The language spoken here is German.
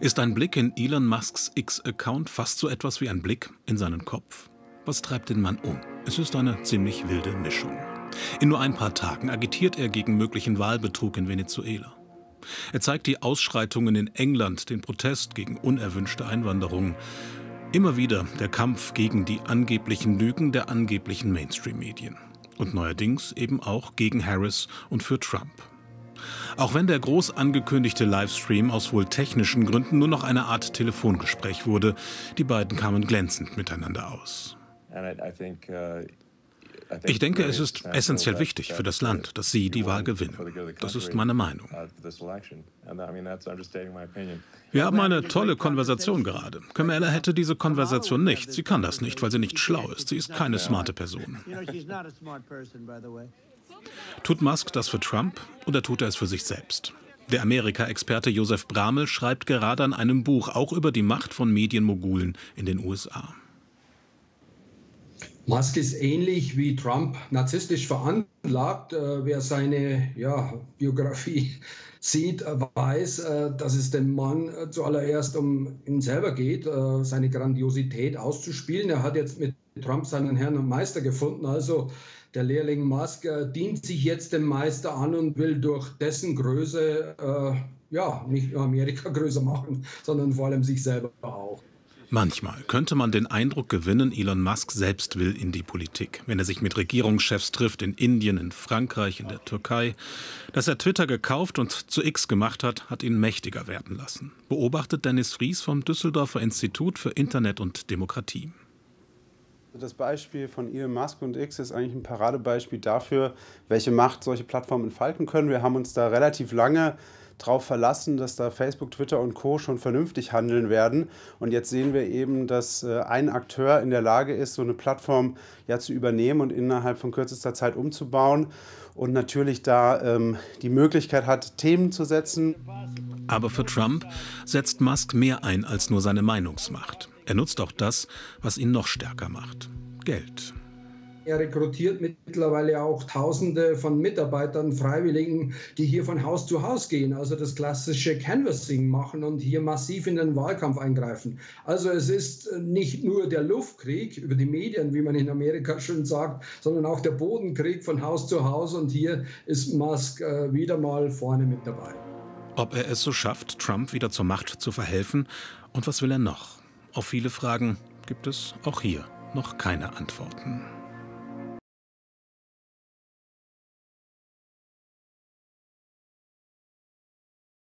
Ist ein Blick in Elon Musks X-Account fast so etwas wie ein Blick in seinen Kopf? Was treibt den Mann um? Es ist eine ziemlich wilde Mischung. In nur ein paar Tagen agitiert er gegen möglichen Wahlbetrug in Venezuela. Er zeigt die Ausschreitungen in England, den Protest gegen unerwünschte Einwanderung. Immer wieder der Kampf gegen die angeblichen Lügen der angeblichen Mainstream-Medien. Und neuerdings eben auch gegen Harris und für Trump. Auch wenn der groß angekündigte Livestream aus wohl technischen Gründen nur noch eine Art Telefongespräch wurde, die beiden kamen glänzend miteinander aus. Ich denke, es ist essentiell wichtig für das Land, dass Sie die Wahl gewinnen. Das ist meine Meinung. Wir haben eine tolle Konversation gerade. Kamala hätte diese Konversation nicht. Sie kann das nicht, weil sie nicht schlau ist. Sie ist keine smarte Person. Tut Musk das für Trump oder tut er es für sich selbst? Der Amerika-Experte Josef Bramel schreibt gerade an einem Buch auch über die Macht von Medienmogulen in den USA. Musk ist ähnlich wie Trump narzisstisch veranlagt. Äh, wer seine ja, Biografie sieht, weiß, äh, dass es dem Mann äh, zuallererst um ihn selber geht, äh, seine Grandiosität auszuspielen. Er hat jetzt mit Trump seinen Herrn und Meister gefunden. Also der Lehrling Musk äh, dient sich jetzt dem Meister an und will durch dessen Größe äh, ja nicht nur Amerika größer machen, sondern vor allem sich selber. Manchmal könnte man den Eindruck gewinnen, Elon Musk selbst will in die Politik, wenn er sich mit Regierungschefs trifft in Indien, in Frankreich, in der Türkei. Dass er Twitter gekauft und zu X gemacht hat, hat ihn mächtiger werden lassen, beobachtet Dennis Fries vom Düsseldorfer Institut für Internet und Demokratie. Das Beispiel von Elon Musk und X ist eigentlich ein Paradebeispiel dafür, welche Macht solche Plattformen entfalten können. Wir haben uns da relativ lange darauf verlassen, dass da Facebook, Twitter und Co. schon vernünftig handeln werden. Und jetzt sehen wir eben, dass äh, ein Akteur in der Lage ist, so eine Plattform ja zu übernehmen und innerhalb von kürzester Zeit umzubauen und natürlich da ähm, die Möglichkeit hat, Themen zu setzen. Aber für Trump setzt Musk mehr ein als nur seine Meinungsmacht. Er nutzt auch das, was ihn noch stärker macht. Geld. Er rekrutiert mittlerweile auch Tausende von Mitarbeitern, Freiwilligen, die hier von Haus zu Haus gehen, also das klassische Canvassing machen und hier massiv in den Wahlkampf eingreifen. Also es ist nicht nur der Luftkrieg über die Medien, wie man in Amerika schon sagt, sondern auch der Bodenkrieg von Haus zu Haus und hier ist Musk äh, wieder mal vorne mit dabei. Ob er es so schafft, Trump wieder zur Macht zu verhelfen und was will er noch? Auf viele Fragen gibt es auch hier noch keine Antworten.